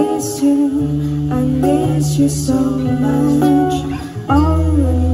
miss you, I miss you so much. Oh,